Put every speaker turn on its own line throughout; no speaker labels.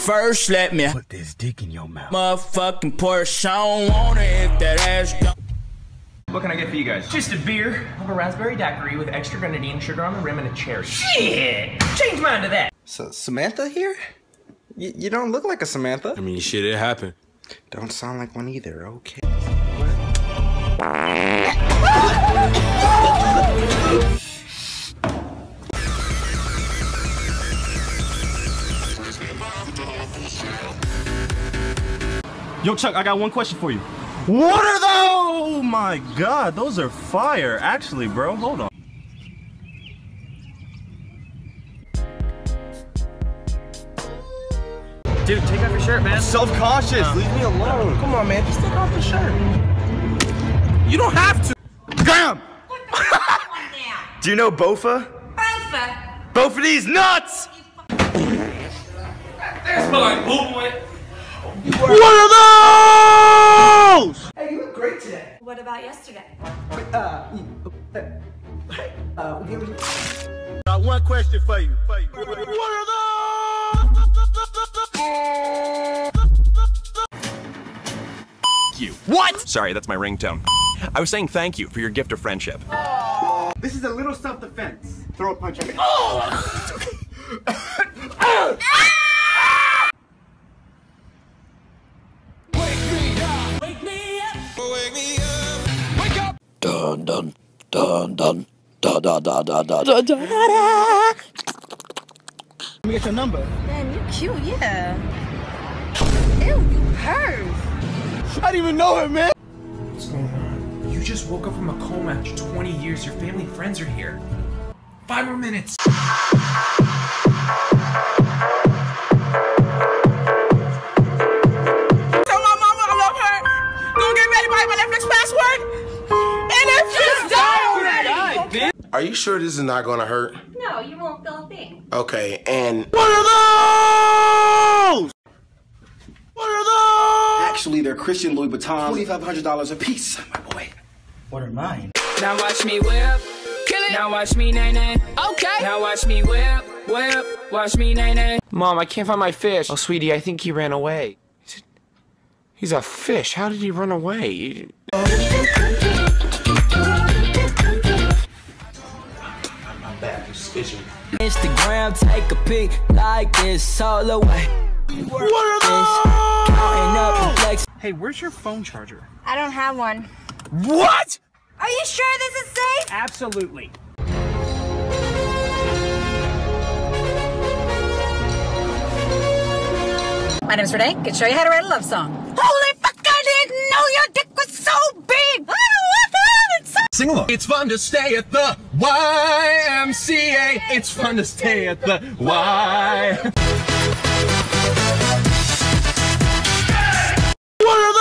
first let me
Put this dick in your mouth.
motherfucking Porsche. I don't want it if that ass don't.
What can I get for you guys? Just a beer, of a raspberry daiquiri with extra grenadine, sugar on the rim, and a cherry. Shit! Change mine to that.
So Samantha here? Y- you don't look like a Samantha.
I mean, shit, it happened.
Don't sound like one either. Okay.
Yo, Chuck, I got one question for you. What are those? Oh my god, those are fire. Actually, bro, hold on.
Dude, take off your shirt, man.
Self-conscious, leave me alone.
Come on, man. Just take off the shirt.
You don't have to. Damn!
Do you know Bofa? Both of these nuts!
What are those?
Hey, you look great today.
What about yesterday?
Uh, hey, uh, give me.
Got one question for you. What are those?
you. What? Sorry, that's my ringtone. I was saying thank you for your gift of friendship.
This is a little self-defense. Throw a punch at me.
Dun dun dun dun da da da da da da da.
Let me get your number.
Man, you cute, yeah. Ew, you perv.
I didn't even know him, man.
What's going on? You just woke up from a coma after 20 years. Your family and friends are here. Five more minutes.
Sure this is not gonna hurt?
No, you won't feel a thing.
Okay, and
What are those? What are those?
Actually, they're Christian Louis Vuitton. Twenty-five hundred dollars a piece, my boy. What are mine?
Now watch me whip. Kill it. Now watch me nay nay. Okay. Now watch me whip, whip. Watch me nay nay.
Mom, I can't find my fish. Oh, sweetie, I think he ran away. He's a, he's a fish. How did he run away?
Instagram, take a pic like this all the way.
What are
Counting up and flex.
Hey, where's your phone charger?
I don't have one.
What?
Are you sure this is safe?
Absolutely.
My name's Renee. Can show you how to write a love song. Holy fuck, I didn't know your dick was so big. Ah! I love it. It's so
Sing along. It's fun to stay at the YMCA. It's fun to stay at the Y. What are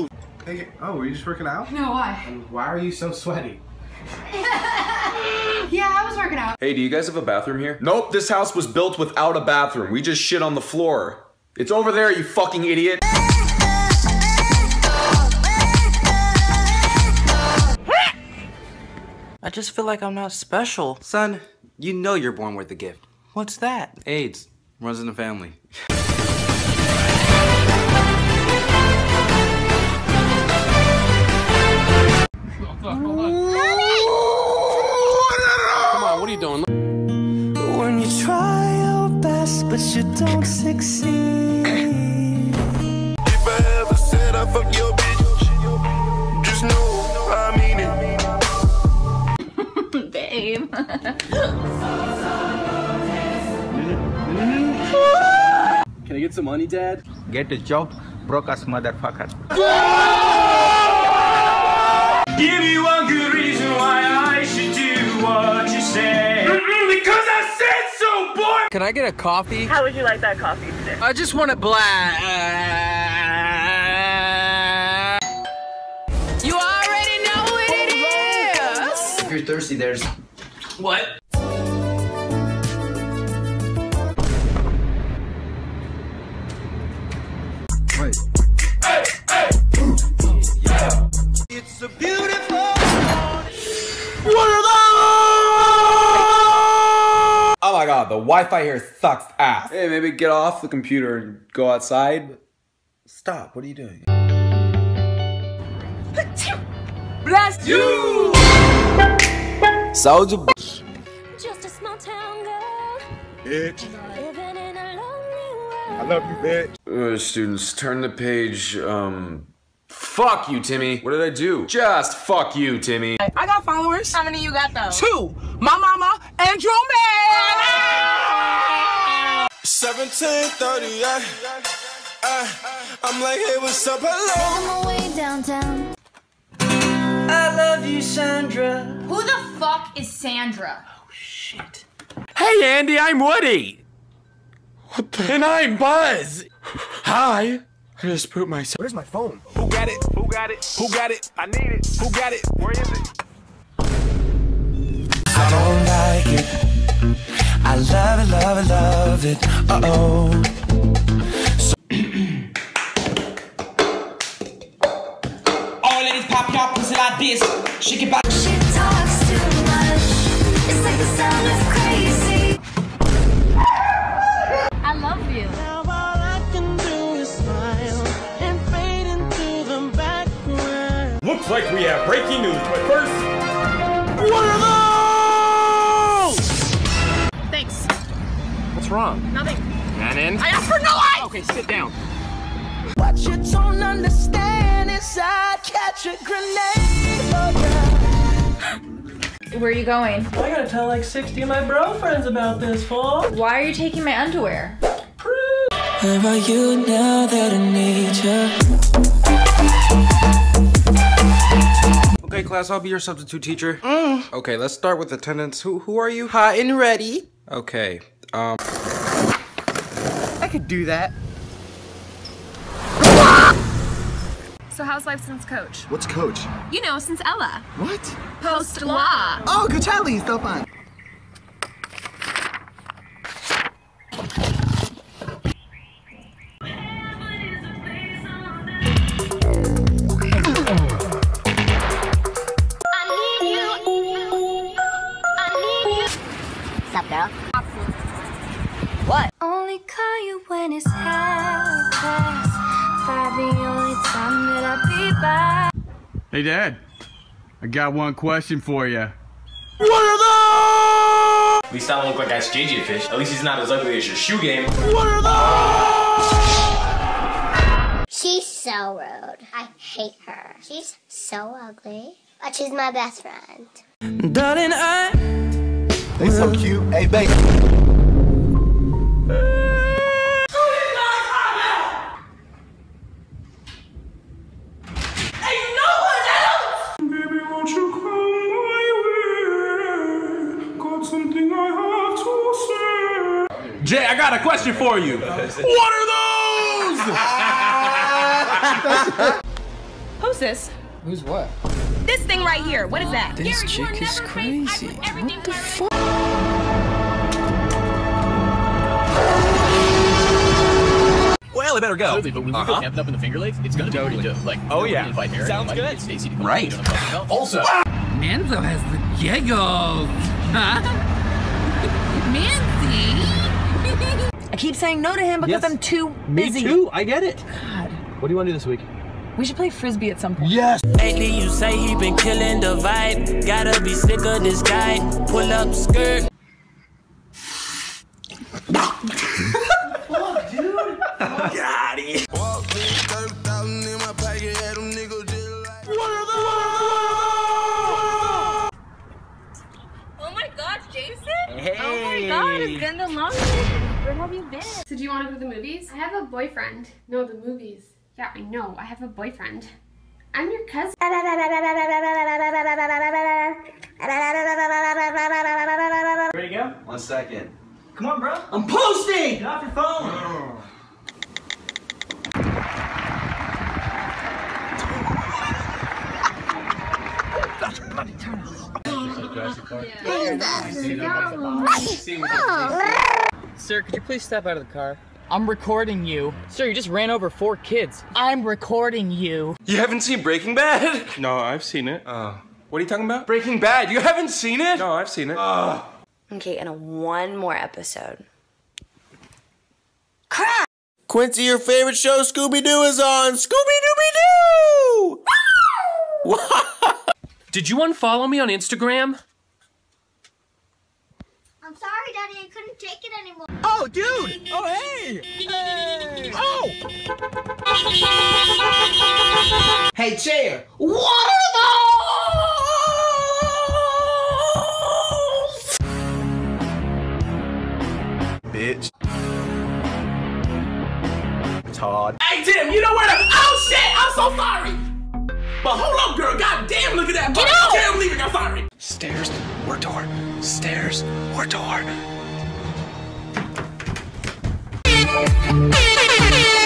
those?
Hey, oh, were you just working out?
No, why?
Why are you so sweaty?
Yeah, I was working out.
Hey, do you guys have a bathroom here? Nope, this house was built without a bathroom. We just shit on the floor. It's over there, you fucking idiot.
I just feel like I'm not special. Son, you know you're born with a gift. What's that? AIDS. Runs in the family.
come on, what are you doing?
When you try your best, but you don't succeed.
Some money, Dad?
Get a job, broke ass motherfucker.
Give me one good reason why I should do what you say. Because I said so, boy.
Can I get a coffee?
How would you like that coffee today?
I just want it black.
You already know what it is.
If you're thirsty, there's.
What?
The Wi-Fi here sucks ass.
Hey, maybe get off the computer and go outside.
Stop. What are you doing?
Bless you!
Soldier.
Just a small town girl.
Bitch.
Living in a lonely world.
I love you, bitch. Uh, students, turn the page. Um, fuck you, Timmy. What did I do? Just fuck you, Timmy.
I got followers.
How many you got though?
Two. My mama and your man.
1738. Uh, I'm like, hey, what's up? Hello.
On my way downtown.
I love you, Sandra.
Who the fuck is Sandra? Oh, shit.
Hey, Andy, I'm Woody. What the? And I'm Buzz. Hi. I just pooped myself.
Where's my phone?
Who got it? Who got it? Who got it? I need it. Who got it? Where is it?
I don't like it. I love it, love it, love it. Uh oh.
All ladies pop your pussy like this. Shake it back.
She talks too much. It's like the sound of crazy. I love you.
Now all I can do is smile and fade into the background.
Looks like we have breaking news, but first.
Wrong?
Nothing.
Cannon?
I asked for no ice!
Okay, sit down.
What you don't understand is I catch a grenade. Oh,
Where are you going?
I gotta tell like 60 of my bro friends about this, fool.
Why are you taking my underwear?
Where are you now that I need you?
Okay, class, I'll be your substitute teacher. Mm. Okay, let's start with attendance. Who who are you? Hot and ready. Okay. Um.
I could do that.
So how's life since coach?
What's coach?
You know, since Ella.
What?
Post law.
Oh, Coachella, so fun.
Sup, girl? What? Only call you when it's half past five. The only time that I'll be back.
Hey, Dad. I got one question for you. What are those?
At least I don't look like Ice JJ Fish. At least he's not as ugly as your shoe game. What are those?
She's so rude. I hate her. She's so ugly. But she's my best friend.
Darling, I.
They so cute. Hey, baby.
Jay, I got a question for you. What are those?
Who's this?
Who's what?
This thing right here. What is that?
This chick is crazy.
What the fuck?
Well, I better go.
Absolutely, but when we
Uh-huh.
get amped up in the Finger Lakes, it's gonna
Totally.
be really. Like,
Oh, yeah.
invite Aaron,
Sounds
invite
good.
Stacy to come
Right.
You I'm talking? Also,
Manzo has the giggles. Huh? Manzi?
I keep saying no to him because
Yes.
I'm too busy.
Me
busy.
too, I get it.
God.
what do you want to do this week?
We should play frisbee at some point.
Yes.
Lately you say he been killing the vibe. Gotta be sick of this guy. Pull up skirt.
Got it.
Oh my gosh, Jason?
Hey.
Oh my god, it's been the longest. Where have you been?
So do you want to go to the movies? I have a boyfriend. No, the movies. Yeah, I know. I have a boyfriend. I'm your cousin.
Ready to go?
One second.
Come on, bro. I'm posting! Get off your phone.
Sir, could you please step out of the car? I'm recording you. Sir, you just ran over four kids. I'm recording you.
You haven't seen Breaking Bad?
No, I've seen it.
Oh. What are you talking about? Breaking Bad. You haven't seen it? No, I've seen it. Uh.
Okay, and one more episode. Crap!
Quincy, your favorite show, Scooby Doo, is on. Scooby Dooby Doo!
Did you unfollow me on Instagram?
I'm sorry, Daddy. I couldn't take it anymore.
Oh, dude! Oh, hey! Hey! Oh!
hey, chair.
What are those?
Bitch. Todd.
Hey Tim, you know where the Oh shit! I'm so sorry! But hold up, girl, god damn, look at that
Get
body.
out!
Can't believe it, I'm sorry.
Stairs or door? Stairs or door?
Thank you.